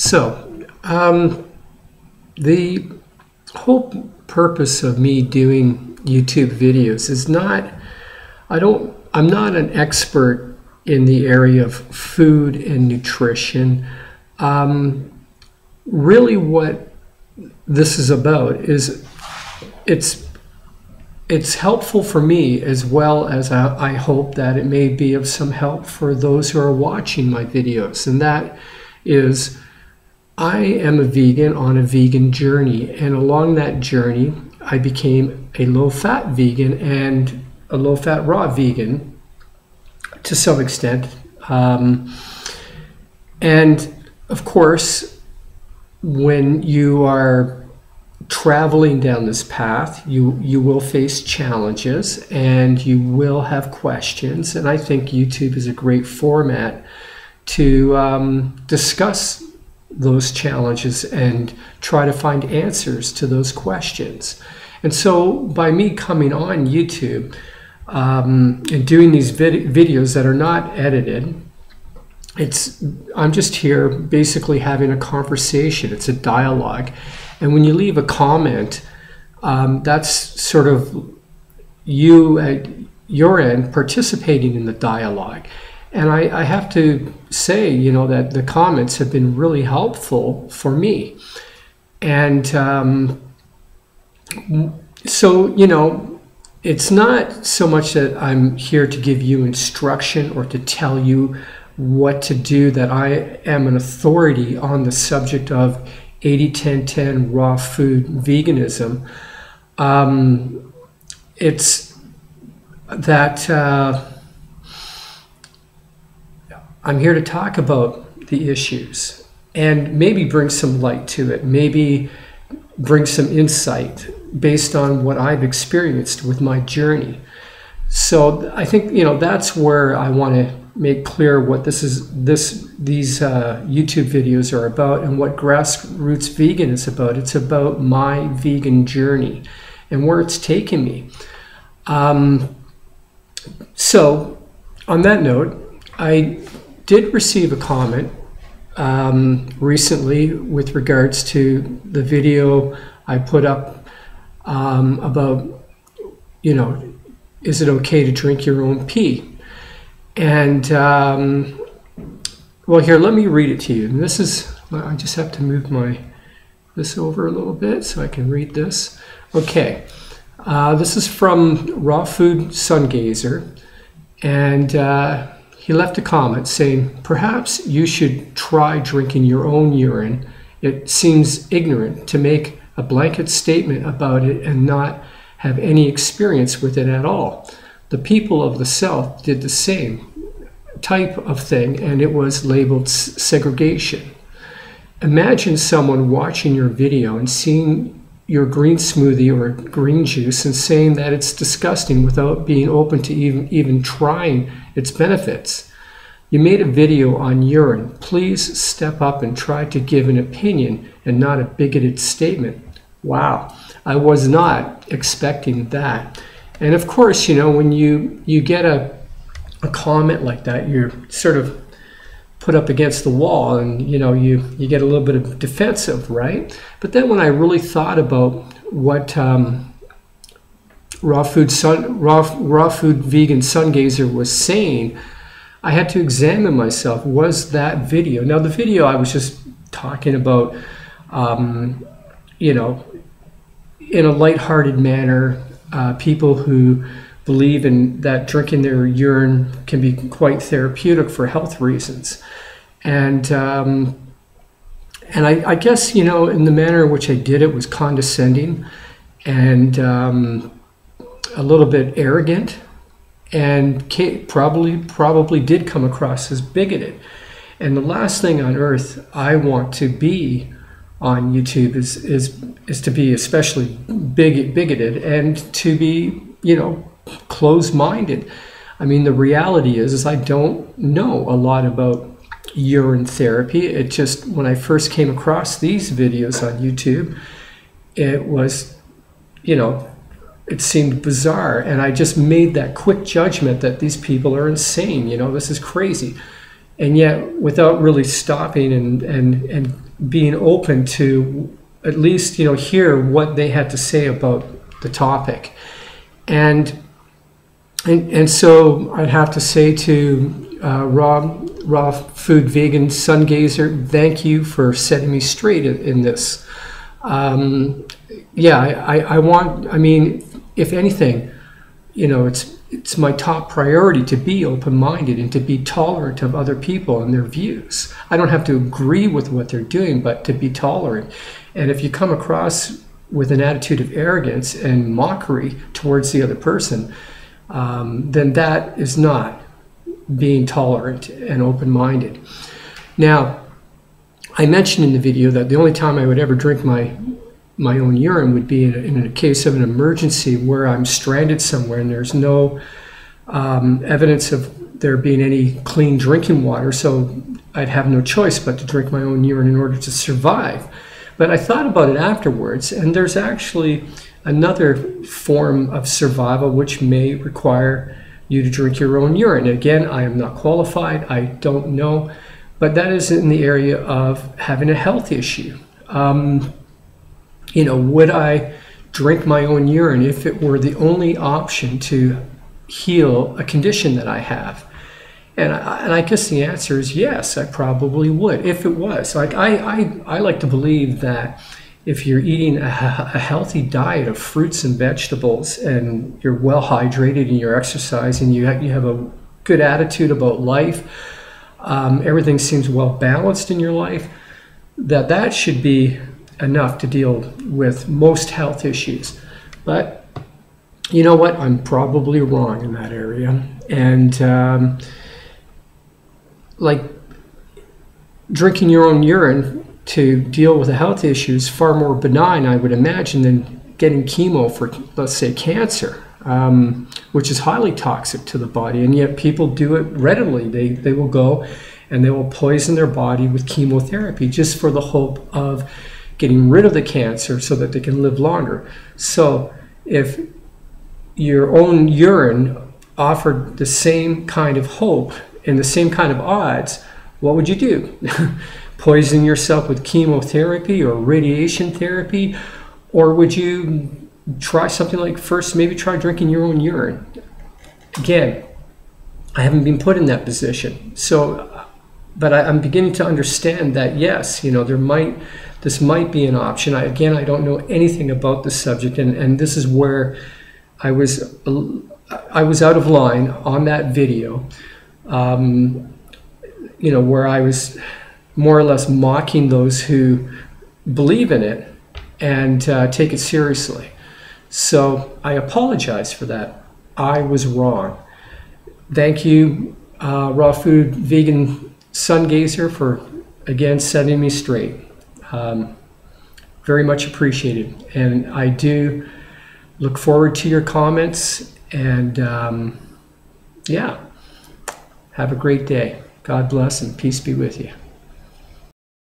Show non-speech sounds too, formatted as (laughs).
So, um, the whole purpose of me doing YouTube videos is not, I don't, I'm not an expert in the area of food and nutrition. Um, really, what this is about is it's it's helpful for me as well as I, I, hope that it may be of some help for those who are watching my videos. And that is, I am a vegan on a vegan journey. And along that journey, I became a low fat vegan and a low fat raw vegan to some extent. Um, and of course, when you are traveling down this path, you you will face challenges and you will have questions. And I think YouTube is a great format to um, discuss those challenges and try to find answers to those questions. And so, by me coming on YouTube um, and doing these vid- videos that are not edited, it's I'm just here basically having a conversation. It's a dialogue and when you leave a comment, um, that's sort of you at your end participating in the dialogue. And I, I, have to say, you know, that the comments have been really helpful for me. And um, so, you know, it's not so much that I'm here to give you instruction or to tell you what to do, that I am an authority on the subject of 80 10 10 raw food veganism. Um, it's that uh, I'm here to talk about the issues and maybe bring some light to it, maybe bring some insight based on what I've experienced with my journey. So I think you know that's where I want to make clear what this is this these uh, YouTube videos are about and what grassroots vegan is about. It's about my vegan journey and where it's taken me. Um, so, on that note, I did receive a comment um, recently with regards to the video I put up um, about, you know, is it okay to drink your own pee? And um, well, here, let me read it to you. And this is, I just have to move my this over a little bit so I can read this. Okay, uh, this is from Raw Food Sungazer, and uh, he left a comment saying, "Perhaps you should try drinking your own urine. It seems ignorant to make a blanket statement about it and not have any experience with it at all." The people of the South did the same type of thing, and it was labeled segregation. Imagine someone watching your video and seeing your green smoothie or green juice and saying that it's disgusting without being open to even, even trying its benefits. You made a video on urine. Please step up and try to give an opinion and not a bigoted statement. Wow, I was not expecting that. And of course, you know, when you, you get a, a comment like that, you're sort of put up against the wall and, you know, you, you get a little bit of defensive, right? But then when I really thought about what um, raw food sun, raw, raw food vegan sungazer was saying, I had to examine myself. Was that video? Now, the video I was just talking about, um, you know, in a lighthearted manner, uh, people who believe in that drinking their urine can be quite therapeutic for health reasons. And um, and I, I, guess you know in the manner in which I did it was condescending and um, a little bit arrogant, and probably probably did come across as bigoted. And the last thing on earth I want to be on YouTube is is is to be especially big, bigoted and to be you know closed-minded. I mean, the reality is, is I don't know a lot about urine therapy. It just when I first came across these videos on YouTube, it was, you know, it seemed bizarre, and I just made that quick judgment that these people are insane. You know, this is crazy, and yet without really stopping and and and being open to at least you know hear what they had to say about the topic, and and and so I'd have to say to uh, raw raw food vegan sungazer, thank you for setting me straight in, in this. Um, yeah, I, I want. I mean, if anything, you know, it's it's my top priority to be open minded and to be tolerant of other people and their views. I don't have to agree with what they're doing, but to be tolerant. And if you come across with an attitude of arrogance and mockery towards the other person, um, then that is not being tolerant and open minded. Now, I mentioned in the video that the only time I would ever drink my my own urine would be in a, in a case of an emergency where I'm stranded somewhere and there's no um, evidence of there being any clean drinking water, so I'd have no choice but to drink my own urine in order to survive. But I thought about it afterwards, and there's actually another form of survival which may require you to drink your own urine. Again, I am not qualified, I don't know, but that is in the area of having a health issue. Um, you know, would I drink my own urine if it were the only option to heal a condition that I have? And I, and I guess the answer is yes, I probably would if it was. Like I, I, I like to believe that if you're eating a, a, healthy diet of fruits and vegetables and you're well hydrated and you're exercising, you have, you have a good attitude about life, um, everything seems well balanced in your life, that that should be enough to deal with most health issues. But you know what? I'm probably wrong in that area. And um, like drinking your own urine to deal with a health issue is far more benign, I would imagine, than getting chemo for, let's say, cancer. Um, which is highly toxic to the body, and yet people do it readily. They, they will go and they will poison their body with chemotherapy just for the hope of getting rid of the cancer so that they can live longer. So if your own urine offered the same kind of hope and the same kind of odds, what would you do? (laughs) Poison yourself with chemotherapy or radiation therapy? Or would you try something like first maybe try drinking your own urine? Again, I haven't been put in that position. So but I, am beginning to understand that yes, you know, there might this might be an option. I, again, I don't know anything about the subject, and, and this is where I was I was out of line on that video. Um, you know, where I was more or less mocking those who believe in it and uh, take it seriously. So I apologize for that. I was wrong. Thank you, uh, Raw Food Vegan Sungazer, for again setting me straight. Um, very much appreciated. And I do look forward to your comments. And um, yeah, have a great day. God bless and peace be with you.